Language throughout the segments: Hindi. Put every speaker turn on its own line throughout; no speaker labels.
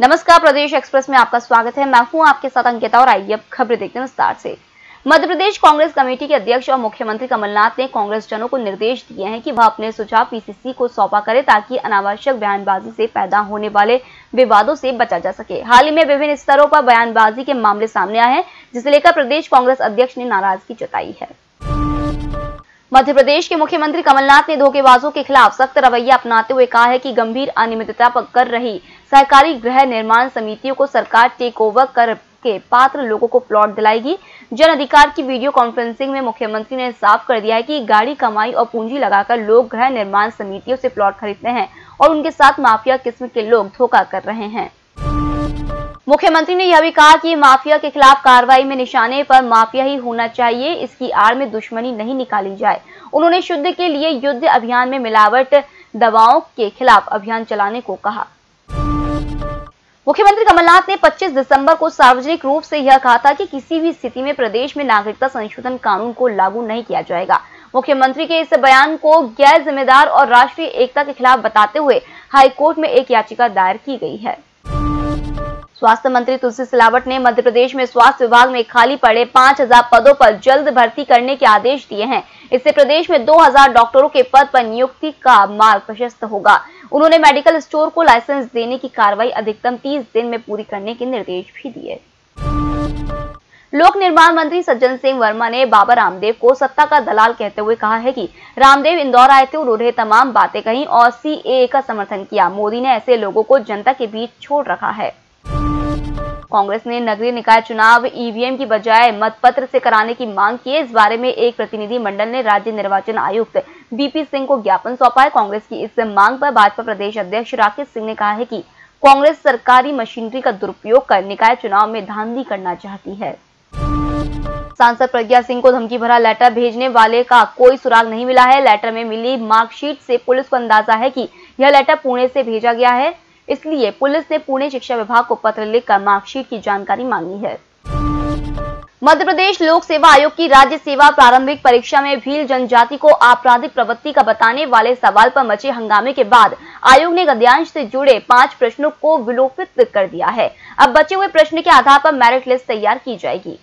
नमस्कार, प्रदेश एक्सप्रेस में आपका स्वागत है। मैं हूँ आपके साथ अंकिता और आइए अब खबरें देखते हैं विस्तार से। मध्य प्रदेश कांग्रेस कमेटी के अध्यक्ष और मुख्यमंत्री कमलनाथ ने कांग्रेस जनों को निर्देश दिए हैं कि वह अपने सुझाव पीसीसी को सौंपा करे ताकि अनावश्यक बयानबाजी से पैदा होने वाले विवादों से बचा जा सके। हाल ही में विभिन्न स्तरों पर बयानबाजी के मामले सामने आए हैं, जिसे लेकर प्रदेश कांग्रेस अध्यक्ष ने नाराज़गी जताई है। मध्य प्रदेश के मुख्यमंत्री कमलनाथ ने धोखेबाजों के खिलाफ सख्त रवैया अपनाते हुए कहा है कि गंभीर अनियमितता कर रही सहकारी गृह निर्माण समितियों को सरकार टेक ओवर कर के पात्र लोगों को प्लॉट दिलाएगी। जन अधिकार की वीडियो कॉन्फ्रेंसिंग में मुख्यमंत्री ने साफ़ कर दिया है कि गाड़ी कमाई और पूंजी लगाकर लोग गृह निर्माण समितियों से प्लॉट खरीदते हैं और उनके साथ माफिया किस्म के लोग धोखा कर रहे हैं। मुख्यमंत्री ने यह भी कहा कि माफिया के खिलाफ कार्रवाई में निशाने पर माफिया ही होना चाहिए, इसकी आड़ में दुश्मनी नहीं निकाली जाए। उन्होंने शुद्ध के लिए युद्ध अभियान में मिलावट दवाओं के खिलाफ अभियान चलाने को कहा। मुख्यमंत्री कमलनाथ ने 25 दिसंबर को सार्वजनिक रूप से यह कहा था कि किसी भी स्थिति में प्रदेश में नागरिकता संशोधन कानून को लागू नहीं किया जाएगा। मुख्यमंत्री के इस बयान को गैर जिम्मेदार और राष्ट्रीय एकता के खिलाफ बताते हुए हाईकोर्ट में एक याचिका दायर की गई है। स्वास्थ्य मंत्री तुलसी सिलावट ने मध्य प्रदेश में स्वास्थ्य विभाग में खाली पड़े 5000 पदों पर जल्द भर्ती करने के आदेश दिए हैं। इससे प्रदेश में 2000 डॉक्टरों के पद पर नियुक्ति का मार्ग प्रशस्त होगा। उन्होंने मेडिकल स्टोर को लाइसेंस देने की कार्रवाई अधिकतम 30 दिन में पूरी करने के निर्देश भी दिए। लोक निर्माण मंत्री सज्जन सिंह वर्मा ने बाबा रामदेव को सत्ता का दलाल कहते हुए कहा है कि रामदेव इंदौर आए थे और उन्हें तमाम बातें कही और सीए का समर्थन किया। मोदी ने ऐसे लोगों को जनता के बीच छोड़ रखा है। कांग्रेस ने नगरीय निकाय चुनाव ईवीएम की बजाय मतपत्र से कराने की मांग की है। इस बारे में एक प्रतिनिधि मंडल ने राज्य निर्वाचन आयुक्त बीपी सिंह को ज्ञापन सौंपा है। कांग्रेस की इस मांग पर भाजपा प्रदेश अध्यक्ष राकेश सिंह ने कहा है कि कांग्रेस सरकारी मशीनरी का दुरुपयोग कर निकाय चुनाव में धांधली करना चाहती है। सांसद प्रज्ञा सिंह को धमकी भरा लेटर भेजने वाले का कोई सुराग नहीं मिला है। लेटर में मिली मार्कशीट से पुलिस को अंदाज़ा है कि यह लेटर पुणे से भेजा गया है। इसलिए पुलिस ने पुणे शिक्षा विभाग को पत्र लिखकर मार्कशीट की जानकारी मांगी है। मध्य प्रदेश लोक सेवा आयोग की राज्य सेवा प्रारंभिक परीक्षा में भील जनजाति को आपराधिक प्रवृत्ति का बताने वाले सवाल पर मचे हंगामे के बाद आयोग ने गद्यांश से जुड़े पाँच प्रश्नों को विलोपित कर दिया है। अब बचे हुए प्रश्न के आधार पर मेरिट लिस्ट तैयार की जाएगी।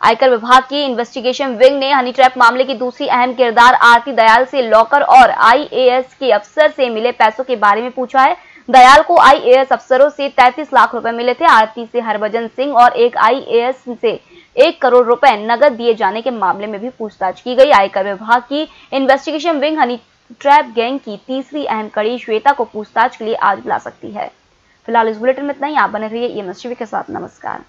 आयकर विभाग की इन्वेस्टिगेशन विंग ने हनी ट्रैप मामले की दूसरी अहम किरदार आरती दयाल से लॉकर और आईएएस के अफसर से मिले पैसों के बारे में पूछा है। दयाल को आईएएस अफसरों से 33 लाख रुपए मिले थे। आरती से हरभजन सिंह और एक आईएएस से एक करोड़ रुपए नगद दिए जाने के मामले में भी पूछताछ की गई। आयकर विभाग की investigation wing honey trap gang की तीसरी अहम कड़ी श्वेता को पूछताछ के लिए आज बुला सकती है। फ़िलहाल इस बुलेटिन में इतना ही। आप बने रहिए ये के साथ। नमस्कार।